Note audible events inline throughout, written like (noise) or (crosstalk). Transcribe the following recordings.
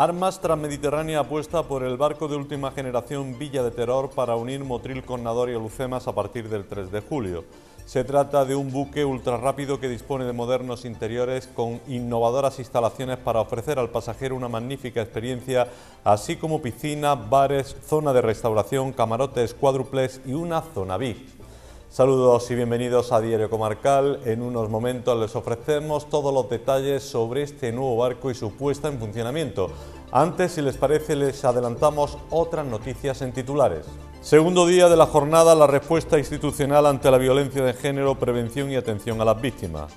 Armas Transmediterránea apuesta por el barco de última generación Villa de Terror para unir Motril con Nador y Lucemas a partir del 3 de julio. Se trata de un buque ultrarrápido que dispone de modernos interiores con innovadoras instalaciones para ofrecer al pasajero una magnífica experiencia, así como piscina, bares, zona de restauración, camarotes cuádruples y una zona VIP. Saludos y bienvenidos a Diario Comarcal. En unos momentos les ofrecemos todos los detalles sobre este nuevo barco y su puesta en funcionamiento. Antes, si les parece, les adelantamos otras noticias en titulares. Segundo día de la jornada, la respuesta institucional ante la violencia de género, prevención y atención a las víctimas.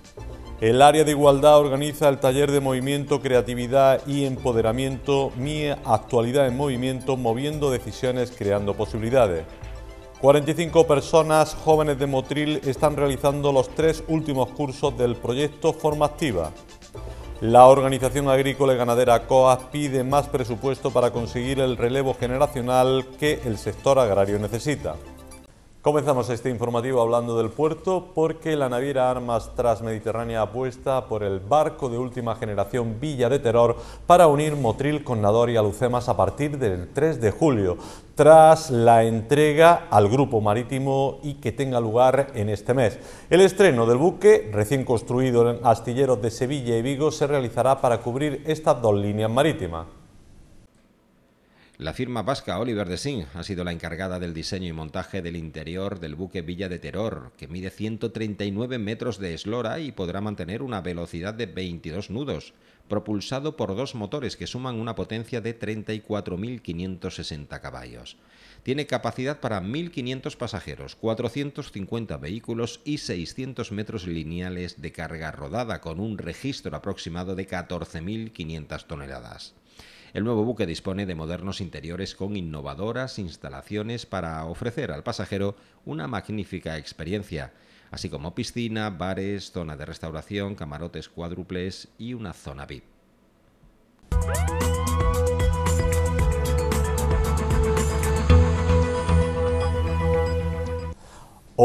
El área de igualdad organiza el taller de movimiento, creatividad y empoderamiento Mi Actualidad en Movimiento, moviendo decisiones, creando posibilidades. 45 personas jóvenes de Motril están realizando los tres últimos cursos del proyecto Forma Activa. La Organización Agrícola y Ganadera COAS pide más presupuesto para conseguir el relevo generacional que el sector agrario necesita. Comenzamos este informativo hablando del puerto porque la naviera Armas Transmediterránea apuesta por el barco de última generación Villa de Terror para unir Motril con Nador y Alucemas a partir del 3 de julio, tras la entrega al grupo marítimo y que tenga lugar en este mes. El estreno del buque, recién construido en astilleros de Sevilla y Vigo, se realizará para cubrir estas dos líneas marítimas. La firma vasca Oliver de Singh ha sido la encargada del diseño y montaje del interior del buque Villa de Terror, que mide 139 metros de eslora y podrá mantener una velocidad de 22 nudos, propulsado por dos motores que suman una potencia de 34.560 caballos. Tiene capacidad para 1.500 pasajeros, 450 vehículos y 600 metros lineales de carga rodada, con un registro aproximado de 14.500 toneladas. El nuevo buque dispone de modernos interiores con innovadoras instalaciones para ofrecer al pasajero una magnífica experiencia, así como piscina, bares, zona de restauración, camarotes cuádruples y una zona VIP.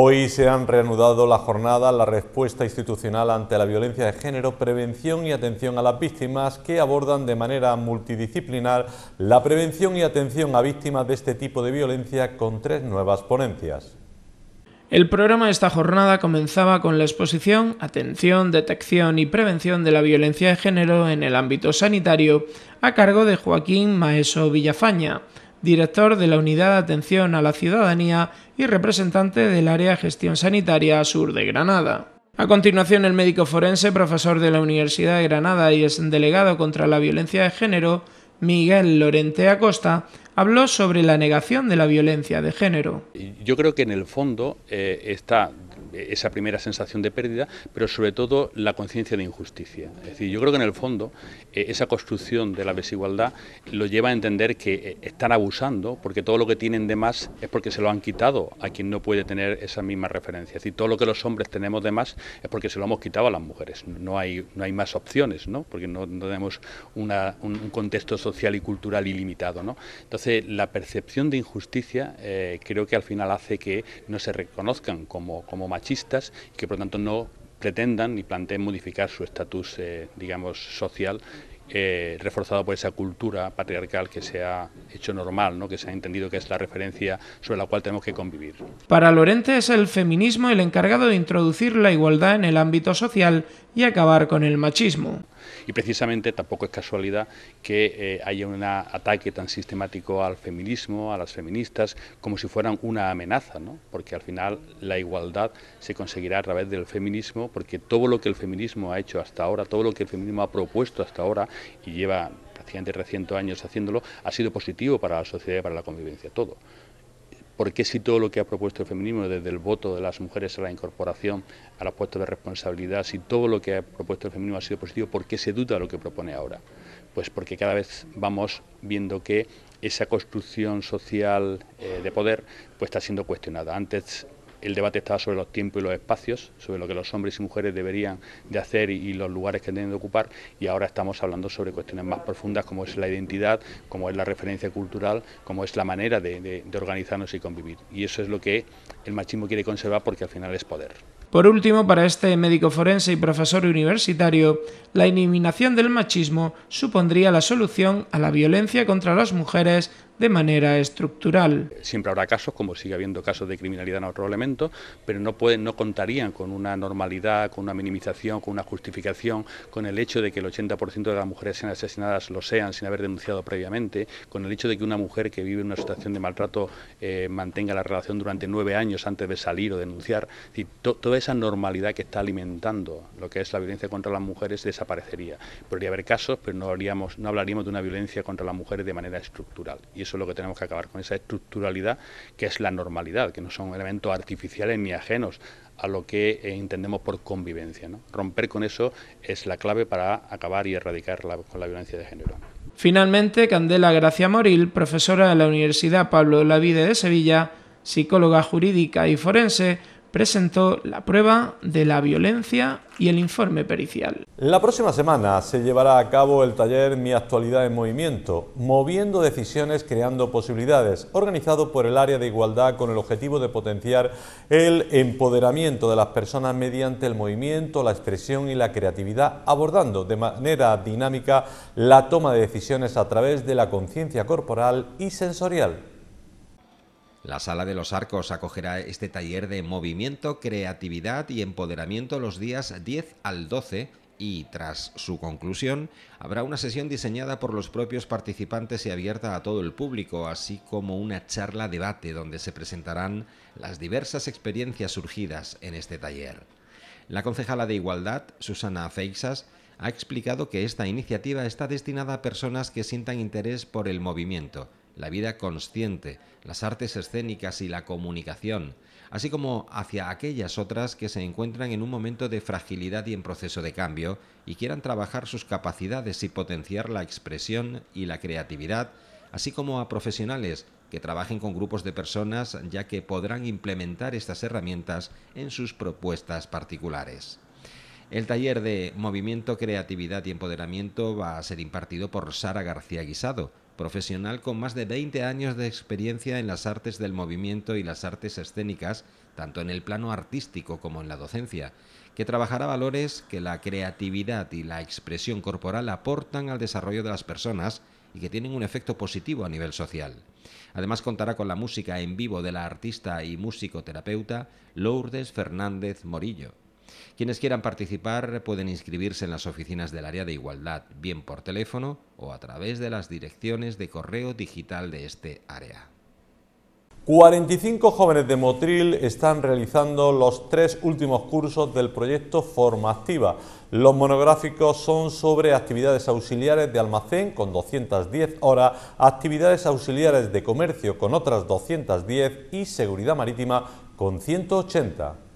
Hoy se han reanudado la jornada La respuesta institucional ante la violencia de género, prevención y atención a las víctimas que abordan de manera multidisciplinar la prevención y atención a víctimas de este tipo de violencia con tres nuevas ponencias. El programa de esta jornada comenzaba con la exposición Atención, Detección y Prevención de la Violencia de Género en el ámbito sanitario a cargo de Joaquín Maeso Villafaña director de la Unidad de Atención a la Ciudadanía y representante del Área de Gestión Sanitaria Sur de Granada. A continuación, el médico forense, profesor de la Universidad de Granada y es delegado contra la violencia de género, Miguel Lorente Acosta, habló sobre la negación de la violencia de género. Yo creo que en el fondo eh, está esa primera sensación de pérdida, pero sobre todo la conciencia de injusticia. Es decir, yo creo que en el fondo eh, esa construcción de la desigualdad lo lleva a entender que eh, están abusando porque todo lo que tienen de más es porque se lo han quitado a quien no puede tener esa misma referencia. Es decir, todo lo que los hombres tenemos de más es porque se lo hemos quitado a las mujeres. No hay, no hay más opciones, ¿no? porque no, tenemos un, contexto social y cultural ilimitado. ¿no? Entonces, la percepción de injusticia eh, creo que al final hace que no se reconozcan como, como machistas y que por lo tanto no pretendan ni planteen modificar su estatus, eh, digamos, social eh, reforzado por esa cultura patriarcal que se ha hecho normal, ¿no? que se ha entendido que es la referencia sobre la cual tenemos que convivir. Para Lorente es el feminismo el encargado de introducir la igualdad en el ámbito social y acabar con el machismo. Y precisamente tampoco es casualidad que eh, haya un ataque tan sistemático al feminismo, a las feministas, como si fueran una amenaza, ¿no? porque al final la igualdad se conseguirá a través del feminismo, porque todo lo que el feminismo ha hecho hasta ahora, todo lo que el feminismo ha propuesto hasta ahora y lleva prácticamente 300 años haciéndolo, ha sido positivo para la sociedad y para la convivencia, todo. ¿Por qué si todo lo que ha propuesto el feminismo, desde el voto de las mujeres a la incorporación a los puestos de responsabilidad, si todo lo que ha propuesto el feminismo ha sido positivo, ¿por qué se duda lo que propone ahora? Pues porque cada vez vamos viendo que esa construcción social eh, de poder pues está siendo cuestionada. Antes el debate estaba sobre los tiempos y los espacios, sobre lo que los hombres y mujeres deberían de hacer y, los lugares que deben de ocupar, y ahora estamos hablando sobre cuestiones más profundas como es la identidad, como es la referencia cultural, como es la manera de organizarnos y convivir. Y eso es lo que el machismo quiere conservar porque al final es poder. Por último, para este médico forense y profesor universitario, la eliminación del machismo supondría la solución a la violencia contra las mujeres de manera estructural. Siempre habrá casos, como sigue habiendo casos de criminalidad en otro elemento, pero no, pueden, no contarían con una normalidad, con una minimización, con una justificación, con el hecho de que el 80% de las mujeres sean asesinadas lo sean sin haber denunciado previamente, con el hecho de que una mujer que vive en una situación de maltrato eh, mantenga la relación durante nueve años antes de salir o denunciar. toda esa normalidad que está alimentando lo que es la violencia contra las mujeres desaparecería. Podría haber casos, pero no, hablaríamos, no hablaríamos de una violencia contra las mujeres de manera estructural eso es lo que tenemos que acabar con esa estructuralidad que es la normalidad, que no son elementos artificiales ni ajenos a lo que eh, entendemos por convivencia. Romper con eso es la clave para acabar y erradicar con la violencia de género. Finalmente, Candela Gracia Moril, profesora de la Universidad Pablo Lavide de Sevilla, psicóloga jurídica y forense, presentó la prueba de la violencia y el informe pericial. La próxima semana se llevará a cabo el taller Mi actualidad en movimiento, moviendo decisiones, creando posibilidades, organizado por el área de igualdad con el objetivo de potenciar el empoderamiento de las personas mediante el movimiento, la expresión y la creatividad, abordando de manera dinámica la toma de decisiones a través de la conciencia corporal y sensorial. La Sala de los Arcos acogerá este taller de movimiento, creatividad y empoderamiento los días 10 al 12 y tras su conclusión habrá una sesión diseñada por los propios participantes y abierta a todo el público, así como una charla debate donde se presentarán las diversas experiencias surgidas en este taller. La concejala de Igualdad, Susana Feixas, ha explicado que esta iniciativa está destinada a personas que sientan interés por el movimiento, la vida consciente, las artes escénicas y la comunicación, así como hacia aquellas otras que se encuentran en un momento de fragilidad y en proceso de cambio y quieran trabajar sus capacidades y potenciar la expresión y la creatividad, así como a profesionales que trabajen con grupos de personas ya que podrán implementar estas herramientas en sus propuestas particulares. El taller de Movimiento, Creatividad y Empoderamiento va a ser impartido por Sara García Guisado, profesional con más de 20 años de experiencia en las artes del movimiento y las artes escénicas, tanto en el plano artístico como en la docencia, que trabajará valores que la creatividad y la expresión corporal aportan al desarrollo de las personas y que tienen un efecto positivo a nivel social. Además contará con la música en vivo de la artista y músico-terapeuta Lourdes Fernández Morillo. Quienes quieran participar pueden inscribirse en las oficinas del área de igualdad, bien por teléfono o a través de las direcciones de correo digital de este área. 45 jóvenes de Motril están realizando los tres últimos cursos del proyecto Forma Activa. Los monográficos son sobre actividades auxiliares de almacén con 210 horas, actividades auxiliares de comercio con otras 210 y seguridad marítima con 180.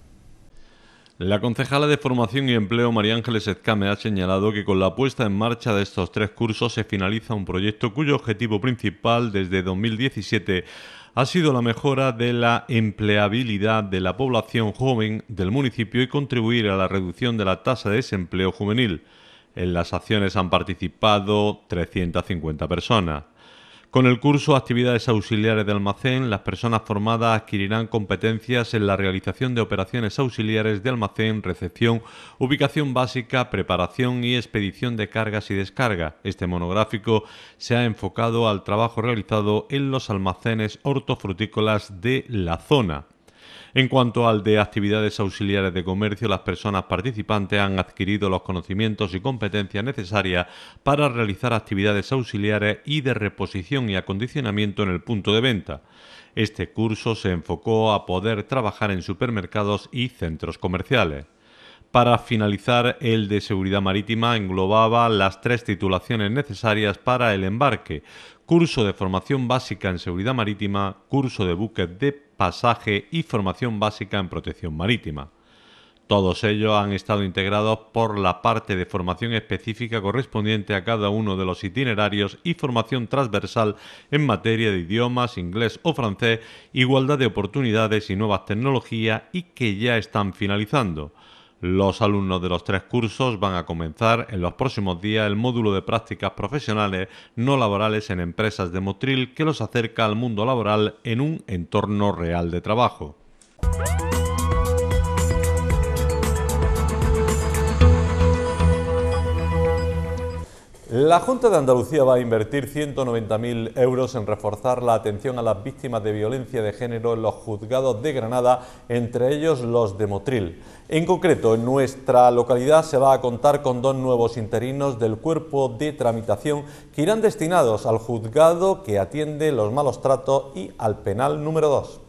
La concejala de Formación y Empleo María Ángeles Ezcame ha señalado que con la puesta en marcha de estos tres cursos se finaliza un proyecto cuyo objetivo principal desde 2017 ha sido la mejora de la empleabilidad de la población joven del municipio y contribuir a la reducción de la tasa de desempleo juvenil. En las acciones han participado 350 personas. Con el curso Actividades Auxiliares de Almacén, las personas formadas adquirirán competencias en la realización de operaciones auxiliares de almacén, recepción, ubicación básica, preparación y expedición de cargas y descarga. Este monográfico se ha enfocado al trabajo realizado en los almacenes hortofrutícolas de la zona. En cuanto al de actividades auxiliares de comercio, las personas participantes han adquirido los conocimientos y competencias necesarias para realizar actividades auxiliares y de reposición y acondicionamiento en el punto de venta. Este curso se enfocó a poder trabajar en supermercados y centros comerciales. Para finalizar, el de seguridad marítima englobaba las tres titulaciones necesarias para el embarque, curso de formación básica en seguridad marítima, curso de buques de pasaje y formación básica en protección marítima. Todos ellos han estado integrados por la parte de formación específica correspondiente a cada uno de los itinerarios y formación transversal en materia de idiomas, inglés o francés, igualdad de oportunidades y nuevas tecnologías y que ya están finalizando. Los alumnos de los tres cursos van a comenzar en los próximos días el módulo de prácticas profesionales no laborales en empresas de Motril que los acerca al mundo laboral en un entorno real de trabajo. La Junta de Andalucía va a invertir 190.000 euros en reforzar la atención a las víctimas de violencia de género en los juzgados de Granada, entre ellos los de Motril. En concreto, en nuestra localidad se va a contar con dos nuevos interinos del cuerpo de tramitación que irán destinados al juzgado que atiende los malos tratos y al penal número 2.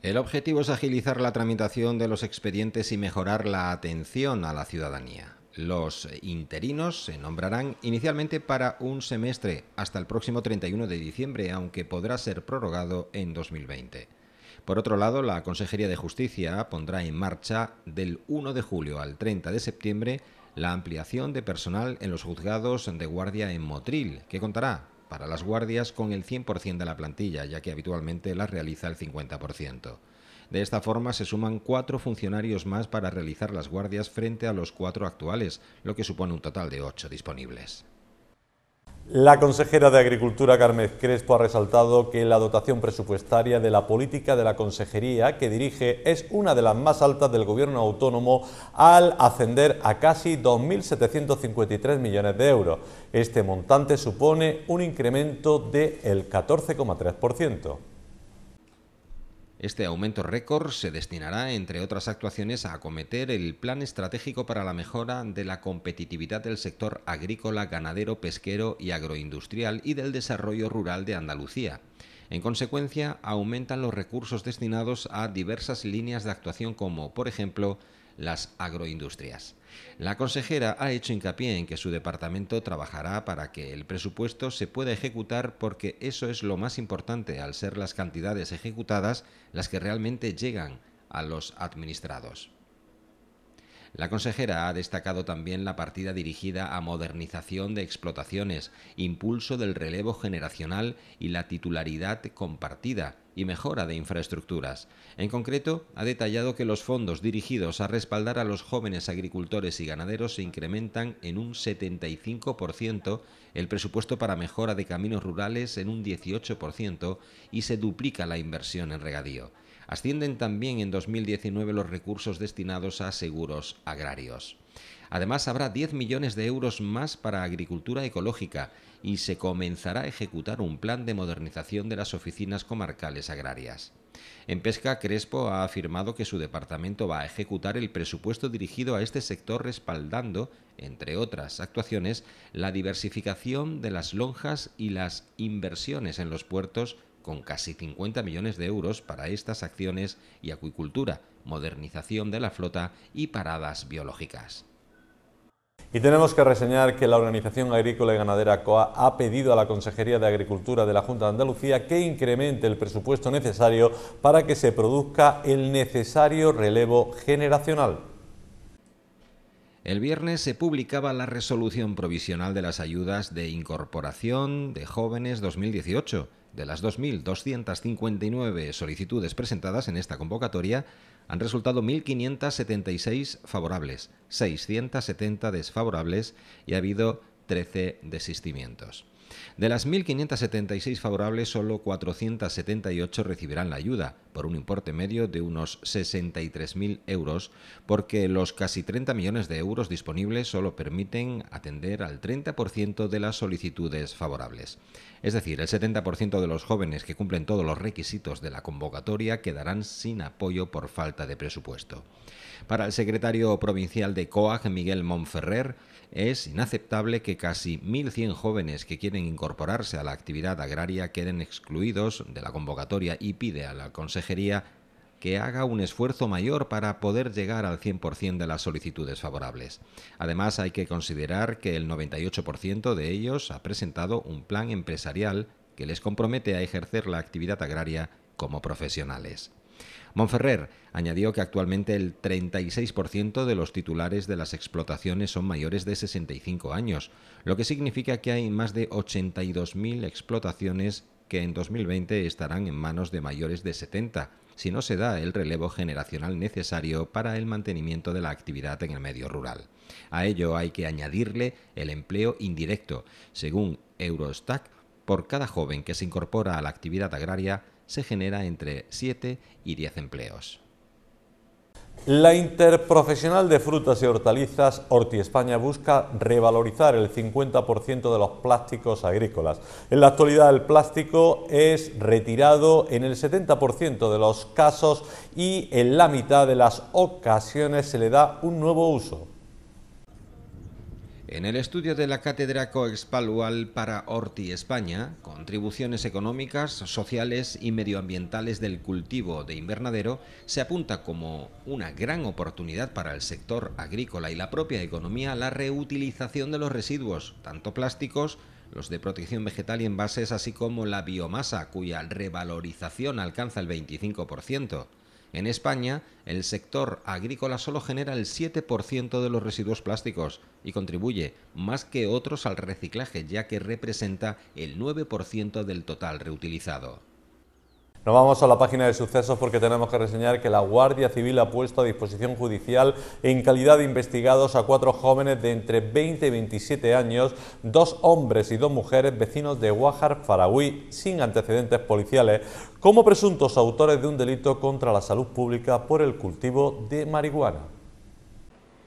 El objetivo es agilizar la tramitación de los expedientes y mejorar la atención a la ciudadanía. Los interinos se nombrarán inicialmente para un semestre hasta el próximo 31 de diciembre, aunque podrá ser prorrogado en 2020. Por otro lado, la Consejería de Justicia pondrá en marcha del 1 de julio al 30 de septiembre la ampliación de personal en los juzgados de guardia en Motril, que contará para las guardias con el 100% de la plantilla, ya que habitualmente la realiza el 50%. De esta forma se suman cuatro funcionarios más para realizar las guardias frente a los cuatro actuales, lo que supone un total de ocho disponibles. La consejera de Agricultura Carmen Crespo ha resaltado que la dotación presupuestaria de la política de la consejería que dirige es una de las más altas del gobierno autónomo al ascender a casi 2.753 millones de euros. Este montante supone un incremento del 14,3%. Este aumento récord se destinará, entre otras actuaciones, a acometer el Plan Estratégico para la Mejora de la Competitividad del Sector Agrícola, Ganadero, Pesquero y Agroindustrial y del Desarrollo Rural de Andalucía. En consecuencia, aumentan los recursos destinados a diversas líneas de actuación como, por ejemplo, las agroindustrias. La consejera ha hecho hincapié en que su departamento trabajará para que el presupuesto se pueda ejecutar porque eso es lo más importante al ser las cantidades ejecutadas las que realmente llegan a los administrados. La consejera ha destacado también la partida dirigida a modernización de explotaciones, impulso del relevo generacional y la titularidad compartida y mejora de infraestructuras. En concreto, ha detallado que los fondos dirigidos a respaldar a los jóvenes agricultores y ganaderos se incrementan en un 75%, el presupuesto para mejora de caminos rurales en un 18% y se duplica la inversión en regadío. Ascienden también en 2019 los recursos destinados a seguros agrarios. Además, habrá 10 millones de euros más para agricultura ecológica y se comenzará a ejecutar un plan de modernización de las oficinas comarcales agrarias. En Pesca, Crespo ha afirmado que su departamento va a ejecutar el presupuesto dirigido a este sector respaldando, entre otras actuaciones, la diversificación de las lonjas y las inversiones en los puertos con casi 50 millones de euros para estas acciones y acuicultura, modernización de la flota y paradas biológicas. Y tenemos que reseñar que la Organización Agrícola y Ganadera COA ha pedido a la Consejería de Agricultura de la Junta de Andalucía que incremente el presupuesto necesario para que se produzca el necesario relevo generacional. El viernes se publicaba la resolución provisional de las ayudas de incorporación de jóvenes 2018 de las 2.259 solicitudes presentadas en esta convocatoria, han resultado 1.576 favorables, 670 desfavorables y ha habido 13 desistimientos. De las 1.576 favorables, solo 478 recibirán la ayuda, por un importe medio de unos 63.000 euros, porque los casi 30 millones de euros disponibles solo permiten atender al 30% de las solicitudes favorables. Es decir, el 70% de los jóvenes que cumplen todos los requisitos de la convocatoria quedarán sin apoyo por falta de presupuesto. Para el secretario provincial de COAG, Miguel Monferrer, es inaceptable que casi 1.100 jóvenes que quieren incorporarse a la actividad agraria queden excluidos de la convocatoria y pide a la Consejería que haga un esfuerzo mayor para poder llegar al 100% de las solicitudes favorables. Además, hay que considerar que el 98% de ellos ha presentado un plan empresarial que les compromete a ejercer la actividad agraria como profesionales. Monferrer añadió que actualmente el 36% de los titulares de las explotaciones son mayores de 65 años, lo que significa que hay más de 82.000 explotaciones que en 2020 estarán en manos de mayores de 70, si no se da el relevo generacional necesario para el mantenimiento de la actividad en el medio rural. A ello hay que añadirle el empleo indirecto. Según Eurostat, por cada joven que se incorpora a la actividad agraria se genera entre 7 y 10 empleos. La Interprofesional de Frutas y Hortalizas Horti España busca revalorizar el 50% de los plásticos agrícolas. En la actualidad el plástico es retirado en el 70% de los casos y en la mitad de las ocasiones se le da un nuevo uso. En el estudio de la Cátedra Coexpalual para Horti España, contribuciones económicas, sociales y medioambientales del cultivo de invernadero, se apunta como una gran oportunidad para el sector agrícola y la propia economía la reutilización de los residuos, tanto plásticos, los de protección vegetal y envases, así como la biomasa, cuya revalorización alcanza el 25%. En España, el sector agrícola solo genera el 7% de los residuos plásticos y contribuye más que otros al reciclaje, ya que representa el 9% del total reutilizado. Nos vamos a la página de sucesos porque tenemos que reseñar que la Guardia Civil ha puesto a disposición judicial en calidad de investigados a cuatro jóvenes de entre 20 y 27 años, dos hombres y dos mujeres vecinos de Guajar, Faragüí, sin antecedentes policiales, como presuntos autores de un delito contra la salud pública por el cultivo de marihuana.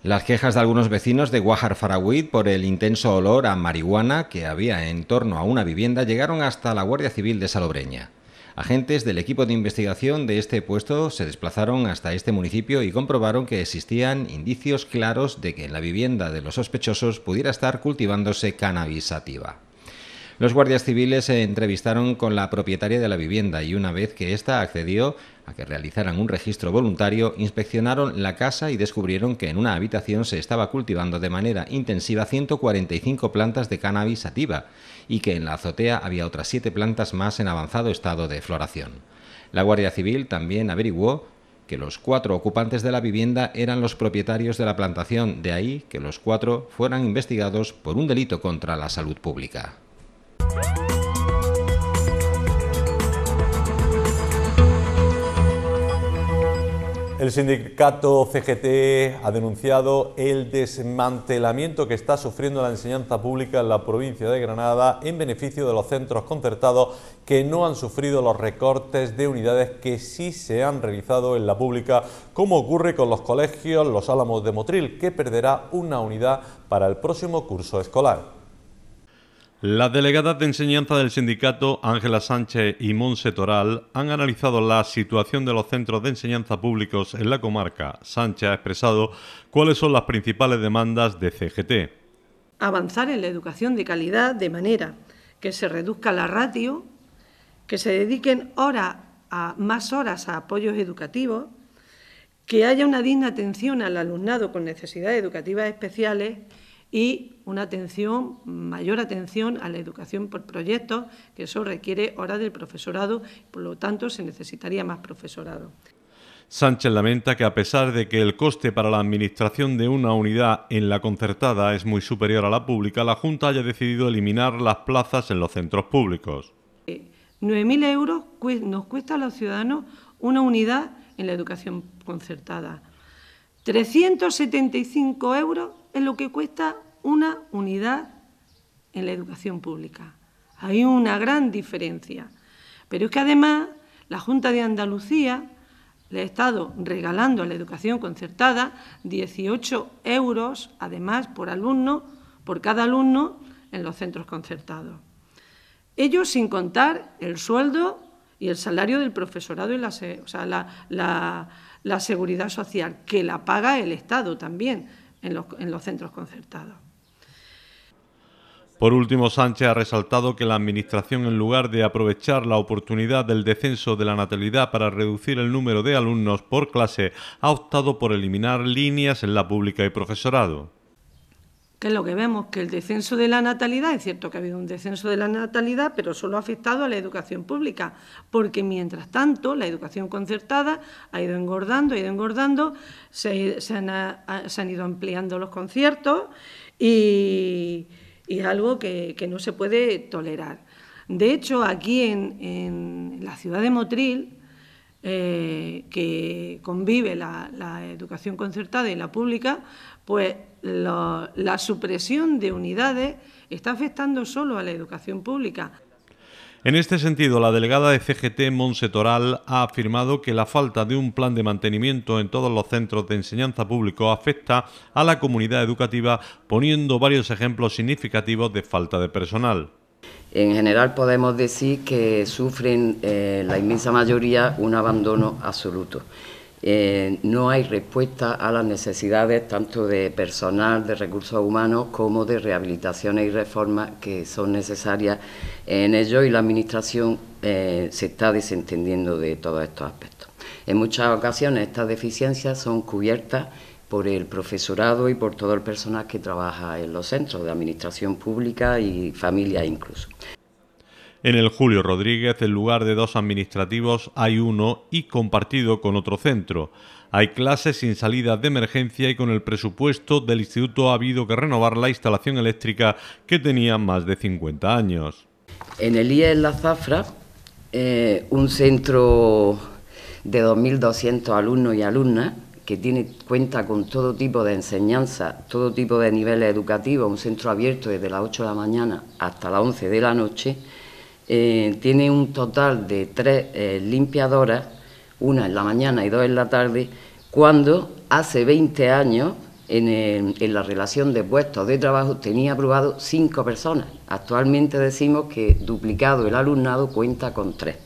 Las quejas de algunos vecinos de Guajar Faragüí por el intenso olor a marihuana que había en torno a una vivienda llegaron hasta la Guardia Civil de Salobreña. Agentes del equipo de investigación de este puesto se desplazaron hasta este municipio y comprobaron que existían indicios claros de que en la vivienda de los sospechosos pudiera estar cultivándose cannabis sativa. Los guardias civiles se entrevistaron con la propietaria de la vivienda y una vez que ésta accedió a que realizaran un registro voluntario, inspeccionaron la casa y descubrieron que en una habitación se estaba cultivando de manera intensiva 145 plantas de cannabis sativa y que en la azotea había otras siete plantas más en avanzado estado de floración. La Guardia Civil también averiguó que los cuatro ocupantes de la vivienda eran los propietarios de la plantación, de ahí que los cuatro fueran investigados por un delito contra la salud pública. El sindicato CGT ha denunciado el desmantelamiento que está sufriendo la enseñanza pública en la provincia de Granada en beneficio de los centros concertados que no han sufrido los recortes de unidades que sí se han realizado en la pública, como ocurre con los colegios Los Álamos de Motril, que perderá una unidad para el próximo curso escolar. Las delegadas de enseñanza del sindicato Ángela Sánchez y Monse Toral han analizado la situación de los centros de enseñanza públicos en la comarca. Sánchez ha expresado cuáles son las principales demandas de CGT. Avanzar en la educación de calidad de manera que se reduzca la ratio, que se dediquen horas a, más horas a apoyos educativos, que haya una digna atención al alumnado con necesidades educativas especiales y una atención, mayor atención a la educación por proyectos, que eso requiere horas del profesorado, por lo tanto se necesitaría más profesorado. Sánchez lamenta que a pesar de que el coste para la administración de una unidad en la concertada es muy superior a la pública, la Junta haya decidido eliminar las plazas en los centros públicos. 9.000 eh, euros nos cuesta a los ciudadanos una unidad en la educación concertada. 375 euros es lo que cuesta una unidad en la educación pública. Hay una gran diferencia. Pero es que además la Junta de Andalucía le ha estado regalando a la educación concertada 18 euros, además, por alumno, por cada alumno en los centros concertados. Ello sin contar el sueldo y el salario del profesorado y la, seguridad social, que la paga el Estado también en los, centros concertados. Por último, Sánchez ha resaltado que la Administración, en lugar de aprovechar la oportunidad del descenso de la natalidad para reducir el número de alumnos por clase, ha optado por eliminar líneas en la pública y profesorado. ¿Qué es lo que vemos? Que el descenso de la natalidad, es cierto que ha habido un descenso de la natalidad, pero solo ha afectado a la educación pública, porque mientras tanto la educación concertada ha ido engordando, ha ido engordando, se, han, ido ampliando los conciertos y, es algo que, no se puede tolerar. De hecho, aquí en, la ciudad de Motril, eh, que convive la, educación concertada y la pública, pues la supresión de unidades está afectando solo a la educación pública. En este sentido, la delegada de CGT Monsetoral ha afirmado que la falta de un plan de mantenimiento en todos los centros de enseñanza público afecta a la comunidad educativa, poniendo varios ejemplos significativos de falta de personal. En general podemos decir que sufren eh, la inmensa mayoría un abandono absoluto. Eh, no hay respuesta a las necesidades tanto de personal, de recursos humanos, como de rehabilitaciones y reformas que son necesarias en ello y la Administración eh, se está desentendiendo de todos estos aspectos. En muchas ocasiones estas deficiencias son cubiertas por el profesorado y por todo el personal que trabaja en los centros de administración pública y familia incluso. En el Julio Rodríguez, en lugar de dos administrativos, hay uno y compartido con otro centro. Hay clases sin salidas de emergencia y con el presupuesto del instituto ha habido que renovar la instalación eléctrica que tenía más de 50 años. En el IE en La Zafra, eh, un centro de 2.200 alumnos y alumnas que tiene cuenta con todo tipo de enseñanza, todo tipo de niveles educativos, un centro abierto desde las 8 de la mañana hasta las 11 de la noche, eh, tiene un total de tres eh, limpiadoras, una en la mañana y dos en la tarde, cuando hace 20 años en, la relación de puestos de trabajo tenía aprobado cinco personas. Actualmente decimos que duplicado el alumnado cuenta con tres.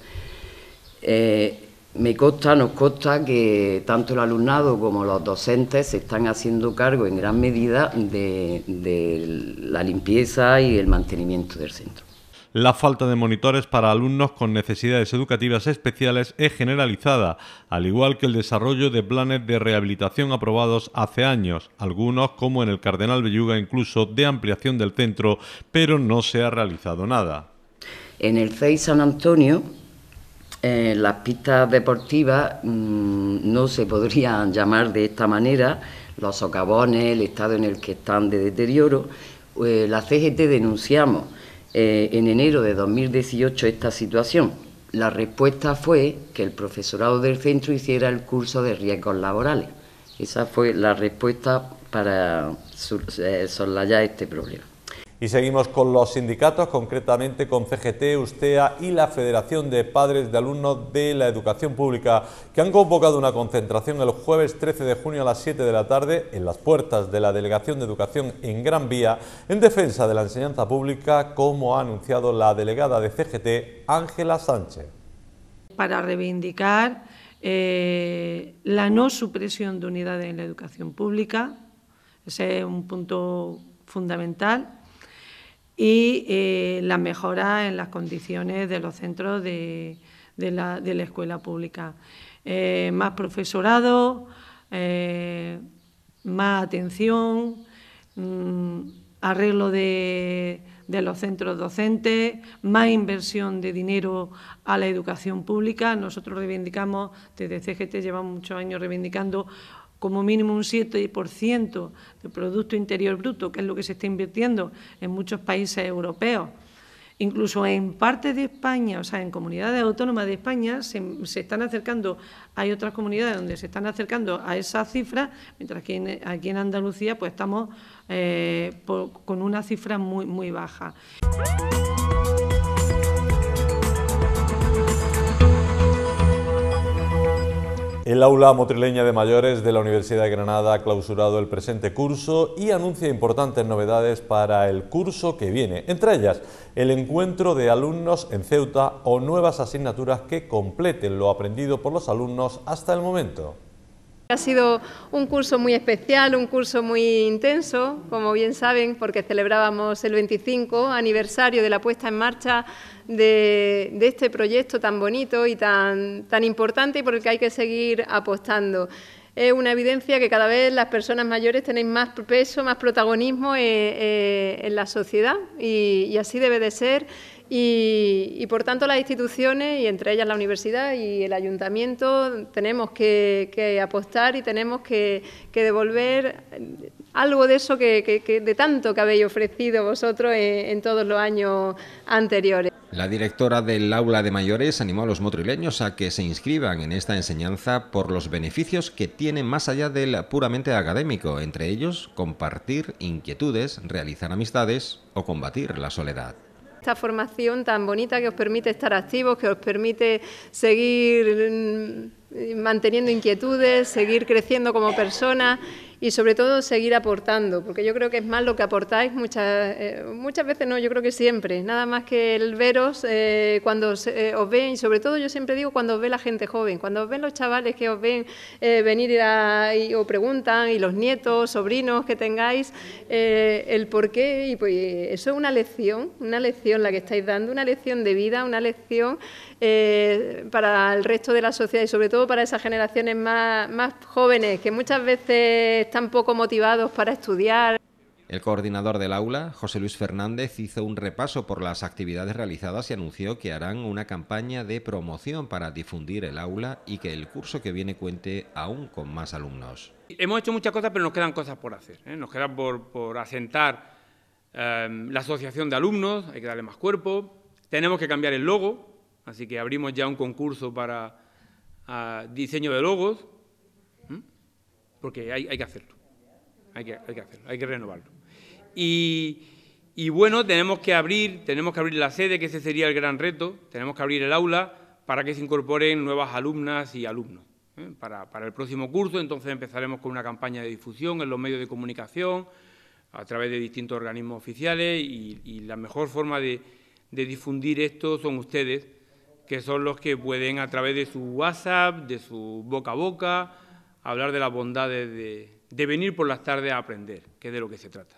Eh, me consta, nos consta que tanto el alumnado como los docentes se están haciendo cargo en gran medida de la limpieza y el mantenimiento del centro. La falta de monitores para alumnos con necesidades educativas especiales es generalizada, al igual que el desarrollo de planes de rehabilitación aprobados hace años, algunos, como en el Cardenal Belluga, incluso de ampliación del centro, pero no se ha realizado nada. En el CEI San Antonio, eh, las pistas deportivas mm, no se podrían (laughs) llamar de esta manera, los socavones, el estado en el que están de deterioro. Eh, la CGT denunciamos eh, en enero de 2018 esta situación. La respuesta fue que el profesorado del centro hiciera el curso de riesgos laborales. Esa fue la respuesta para eh, soslayar este problema. Y seguimos con los sindicatos, concretamente con CGT, USTEA y la Federación de Padres de Alumnos de la Educación Pública, que han convocado una concentración el jueves 13 de junio a las 7 de la tarde en las puertas de la Delegación de Educación en Gran Vía en defensa de la enseñanza pública, como ha anunciado la delegada de CGT, Ángela Sánchez. Para reivindicar eh, la no supresión de unidades en la educación pública, ese es un punto fundamental y eh, la mejora en las condiciones de los centros de, la, escuela pública. Eh, más profesorado, eh, más atención, mm, arreglo de, de, los centros docentes, más inversión de dinero a la educación pública. Nosotros reivindicamos, desde CGT llevamos muchos años reivindicando como mínimo un 7% del Producto Interior Bruto, que es lo que se está invirtiendo en muchos países europeos. Incluso en parte de España, o sea, en comunidades autónomas de España, se, están acercando, hay otras comunidades donde se están acercando a esa cifra, mientras que aquí en Andalucía pues estamos eh, con una cifra muy, muy baja. El aula motrileña de mayores de la Universidad de Granada ha clausurado el presente curso y anuncia importantes novedades para el curso que viene, entre ellas el encuentro de alumnos en Ceuta o nuevas asignaturas que completen lo aprendido por los alumnos hasta el momento. Ha sido un curso muy especial, un curso muy intenso, como bien saben, porque celebrábamos el 25 aniversario de la puesta en marcha de, este proyecto tan bonito y tan, tan importante y por el que hay que seguir apostando. es una evidencia que cada vez las personas mayores tenéis más peso, más protagonismo en, la sociedad y, así debe de ser. Y, por tanto las instituciones, y entre ellas la universidad y el ayuntamiento, tenemos que, apostar y tenemos que, devolver algo de eso que, de tanto que habéis ofrecido vosotros en todos los años anteriores. La directora del aula de mayores animó a los motrileños a que se inscriban en esta enseñanza por los beneficios que tiene más allá del puramente académico, entre ellos compartir inquietudes, realizar amistades o combatir la soledad esta formación tan bonita que os permite estar activos, que os permite seguir mm, manteniendo inquietudes, seguir creciendo como personas y sobre todo seguir aportando, porque yo creo que es más lo que aportáis muchas, eh, muchas veces, no, yo creo que siempre, nada más que el veros eh, cuando eh, os ven, y sobre todo yo siempre digo cuando os ve la gente joven, cuando os ven los chavales que os ven venir y, o preguntan, y los nietos, sobrinos que tengáis, el por qué, y pues eso es una lección, una lección la que estáis dando, una lección de vida, una lección para el resto de la sociedad y sobre todo para esas generaciones más, más jóvenes que muchas veces están poco motivados para estudiar. El coordinador del aula, José Luis Fernández, hizo un repaso por las actividades realizadas y anunció que harán una campaña de promoción para difundir el aula y que el curso que viene cuente aún con más alumnos. Hemos hecho muchas cosas, pero nos quedan cosas por hacer. ¿eh? Nos queda por, asentar eh, la asociación de alumnos, hay que darle más cuerpo. Tenemos que cambiar el logo, Así que abrimos ya un concurso para diseño de logos, porque hay, que hacerlo, hay que, hacerlo, hay que renovarlo. Y, bueno, tenemos que abrir, tenemos que abrir la sede, que ese sería el gran reto, tenemos que abrir el aula para que se incorporen nuevas alumnas y alumnos. ¿eh? Para, el próximo curso, entonces empezaremos con una campaña de difusión en los medios de comunicación, a través de distintos organismos oficiales, y, la mejor forma de difundir esto son ustedes, que son los que pueden a través de su WhatsApp, de su boca a boca, hablar de las bondades de, venir por las tardes a aprender, que es de lo que se trata.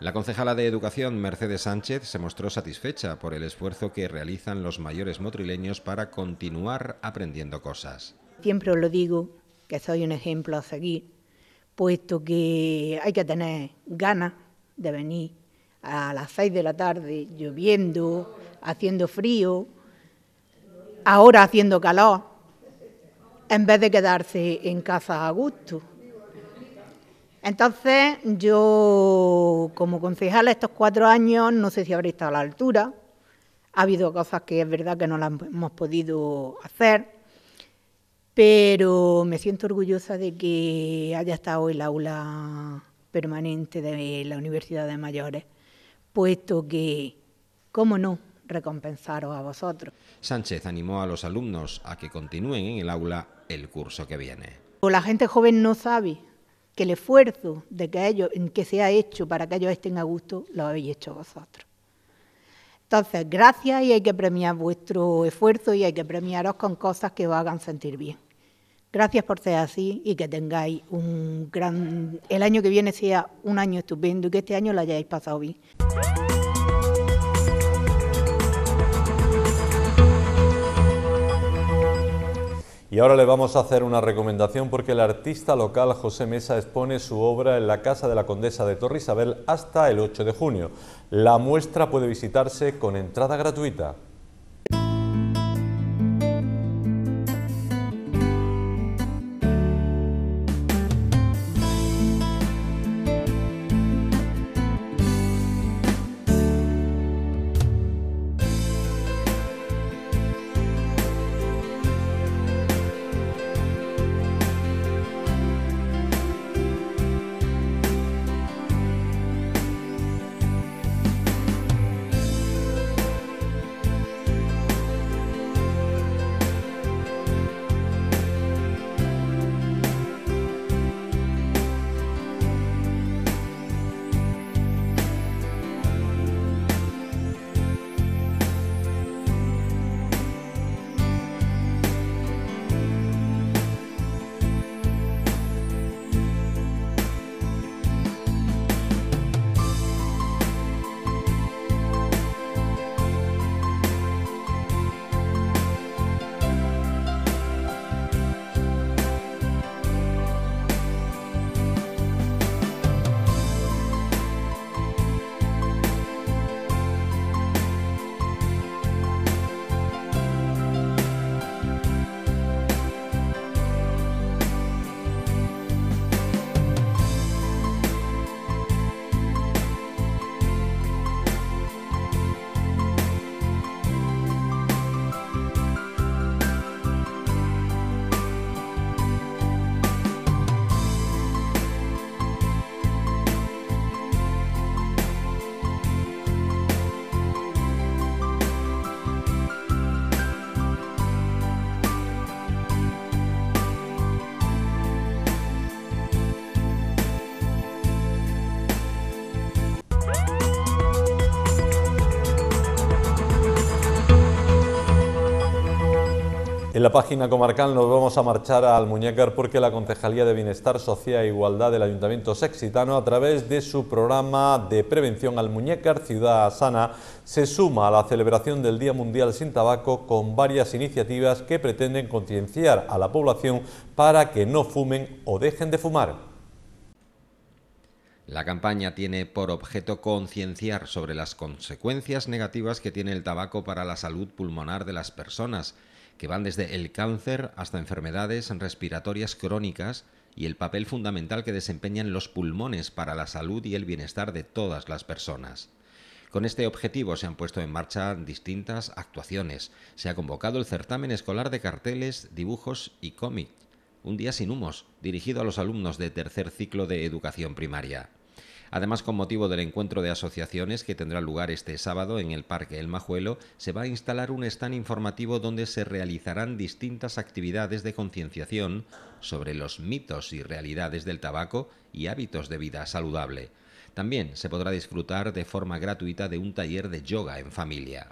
La concejala de Educación, Mercedes Sánchez, se mostró satisfecha por el esfuerzo que realizan los mayores motrileños para continuar aprendiendo cosas. Siempre os lo digo, que soy un ejemplo a seguir, puesto que hay que tener ganas de venir a las seis de la tarde, lloviendo, haciendo frío, ahora haciendo calor, en vez de quedarse en casa a gusto. Entonces, yo como concejala estos cuatro años, no sé si habré estado a la altura. Ha habido cosas que es verdad que no las hemos podido hacer, pero me siento orgullosa de que haya estado el aula permanente de la Universidad de Mayores, puesto que, ¿cómo no?, recompensaros a vosotros. Sánchez animó a los alumnos a que continúen en el aula el curso que viene. La gente joven no sabe que el esfuerzo de que ellos, que se ha hecho para que ellos estén a gusto, lo habéis hecho vosotros. Entonces, gracias y hay que premiar vuestro esfuerzo y hay que premiaros con cosas que os hagan sentir bien. Gracias por ser así y que tengáis un gran... El año que viene sea un año estupendo y que este año lo hayáis pasado bien. Y ahora le vamos a hacer una recomendación porque el artista local José Mesa expone su obra en la Casa de la Condesa de Torre Isabel hasta el 8 de junio. La muestra puede visitarse con entrada gratuita. Página comarcal nos vamos a marchar al Muñecar porque la Concejalía de Bienestar Social e Igualdad del Ayuntamiento Sexitano, a través de su programa de prevención al Muñecar Ciudad Sana, se suma a la celebración del Día Mundial sin Tabaco con varias iniciativas que pretenden concienciar a la población para que no fumen o dejen de fumar. La campaña tiene por objeto concienciar sobre las consecuencias negativas que tiene el tabaco para la salud pulmonar de las personas que van desde el cáncer hasta enfermedades respiratorias crónicas y el papel fundamental que desempeñan los pulmones para la salud y el bienestar de todas las personas. Con este objetivo se han puesto en marcha distintas actuaciones. Se ha convocado el certamen escolar de carteles, dibujos y cómics, un día sin humos, dirigido a los alumnos de tercer ciclo de educación primaria. Además, con motivo del encuentro de asociaciones que tendrá lugar este sábado en el Parque El Majuelo, se va a instalar un stand informativo donde se realizarán distintas actividades de concienciación sobre los mitos y realidades del tabaco y hábitos de vida saludable. También se podrá disfrutar de forma gratuita de un taller de yoga en familia.